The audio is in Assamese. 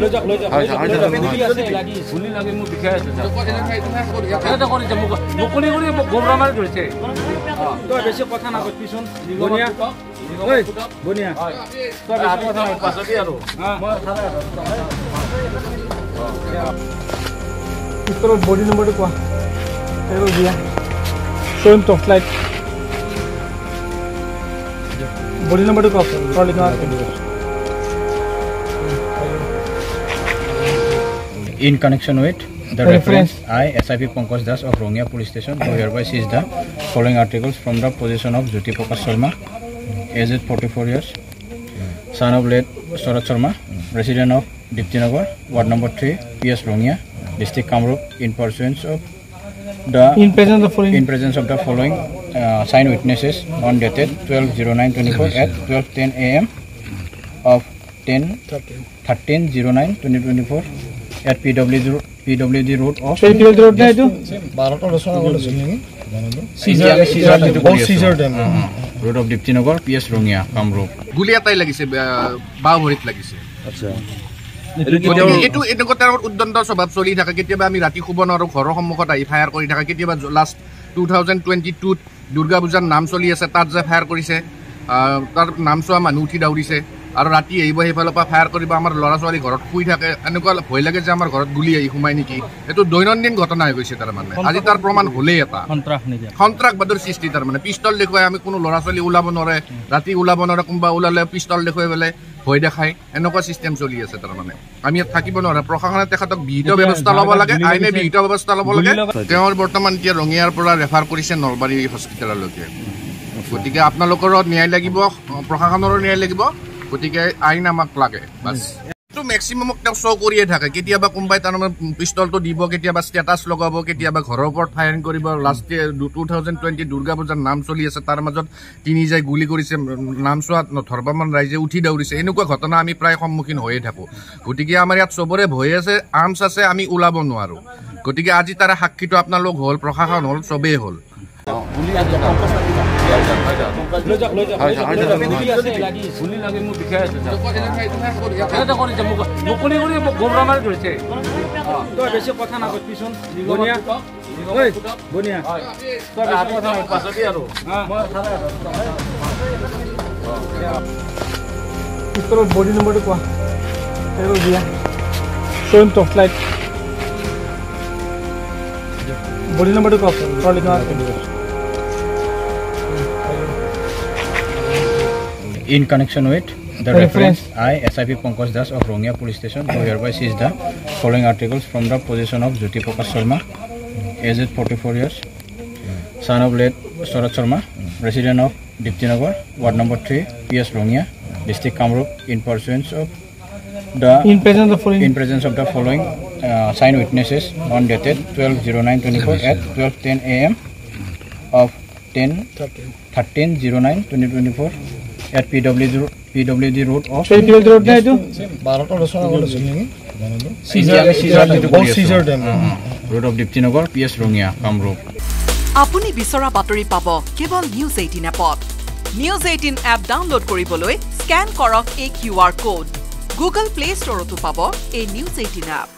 লৈ যাওক লৈ যাওক হয়, হয়, হয়, হয়। গুলি লাগি মোক বিষাই আছে এটা কৰিছে মোক মুকলি কৰি মোক গোমৰা মাৰি ধৰিছে তই বেছি কথা নাকৈ পিছোন বনিয়া ঐ বনিয়া তই বেছি কথা নাকৈ পাছতে আৰু পিস্তলৰ বডি নম্বৰটো কোৱা এইবোৰ দিয়া টৰ্চ লাইট বডি নম্বৰটো কওক লিখা In connection with the Reference. reference, I, SIP Pankaj Das of Rongia Police Station, do hereby seize the following articles from the possession of Jyoti Prakash Sharma, aged 44 years, son of late Sarat Sharma, resident of Diptinagar, ward number 3, PS Rongia, district Kamrup, in pursuance of the in present of foreign in presence of the following uh, signed witnesses on dated 120924 at 1210 am of 10 1309 2024 PWD, ro- PWD road of সেই পিৰিয়ড ৰোড নে এইটো road of Diptinagar, PS Rongia, Kamrup. গুলি এটাই লাগিছে বেয়া- বাওঁ ভৰিত লাগিছে গতিকে এইটো এনেকুৱা উদ্দণ্ড স্বভাৱ চলি থাকে কেতিয়াবা আমি ৰাতি শুব নোৱাৰোঁ ঘৰৰ সন্মুখত আহি ফায়াৰ কৰি থাকে কেতিয়াবা লাষ্ট টু থাউজেণ্ড টুৱেণ্টি টুত দুৰ্গা পূজাৰ নাম চলি আছে তাত যে ফায়াৰ কৰিছে তাৰ নাম চোৱা মানুহ উঠি দৌৰিছে আৰু ৰাতি আহিব সেইফালৰ পৰা ফায়াৰ কৰিব আমাৰ ল'ৰা ছোৱালী ঘৰত শুই থাকে এনেকুৱা ভয় লাগে যে আমাৰ ঘৰত গুলি আহি সোমাই নেকি? এইটো দৈনন্দিন ঘটনা হৈ গৈছে তাৰমানে। আজি তাৰ প্ৰমাণ হ'লেই এটা। সন্ত্ৰাসবাদৰ সৃষ্টি তাৰমানে। পিষ্টল দেখুৱাই আমি কোনো ল'ৰা ছোৱালী ওলাব নোৱাৰে ৰাতি ওলাব নোৱাৰে কোনোবা ওলালে পিষ্টল দেখুৱাই পেলাই ভয় দেখাই এনেকুৱা চিষ্টেম চলি আছে তাৰমানে। আমি ইয়াত থাকিব নোৱাৰে। প্ৰশাসনে তেখেতক বিহিত ব্যৱস্থা ল'ব লাগে আইনে বিহিত ব্যৱস্থা ল'ব লাগে। তেওঁৰ বৰ্তমান এতিয়া ৰঙিয়াৰ পৰা ৰেফাৰ কৰিছে নলবাৰী হস্পিটেললৈকে গতিকে আপোনালোকৰো ন্যায় লাগিব প্ৰশাসনৰো ন্যায় লাগিব। গতিকে আইন আমাক লাগে বাছ। মেক্সিমামক তেওঁ শ্ব' কৰিয়ে থাকে। কেতিয়াবা কোনোবাই তাৰমানে পিষ্টলটো দিব কেতিয়াবা ষ্টেটাছ লগাব কেতিয়াবা ঘৰৰ ওপৰত ফায়াৰিং কৰিব। Last two thousand twenty Durga পূজাৰ নাম চলি আছে। তাৰ মাজত তিনি যাই গুলি কৰিছে নাম চোৱাত নধৰবামান ৰাইজে উঠি দৌৰিছে। এনেকুৱা ঘটনা আমি প্ৰায় সন্মুখীন হৈয়ে থাকোঁ। গতিকে আমাৰ ইয়াত চবৰে ভয় আছে আৰ্মছ আছে আমি ওলাব নোৱাৰোঁ। গতিকে আজি তাৰে সাক্ষীটো আপোনালোক হ'ল প্ৰশাসন হ'ল চবেই হ'ল। বডি নম্বৰটো কোৱা। দিয়া। শ্ব'ইম টৰ্চ লাইট বডি নম্বৰটো কওক তই লিখা In connection with the Reference. reference, I, SIP Pankaj Das of Rongia Police Station, do hereby seize the following articles from the possession of Jyoti Prakash Sharma, aged 44 years, son of late Sarat Sharma, resident of Diptinagar, ward number 3, PS Rongia, district Kamrup, in pursuance of the in present of foreign in presence of the following uh, signed witnesses on dated 120924 at 1210 am of 10 1309 2024 at PWD, PWD road of period road নে এইটো road of Diptinagar, PS Rongia, Kamrup. আপুনি বিচৰা বাতৰি পাব কেৱল নিউজ এইটিন এপত নিউজ এইটিন এপ ডাউনলোড কৰিবলৈ স্কেন কৰক এই Q R code Google Play ষ্টৰতো পাব এই নিউজ এইটিন এপ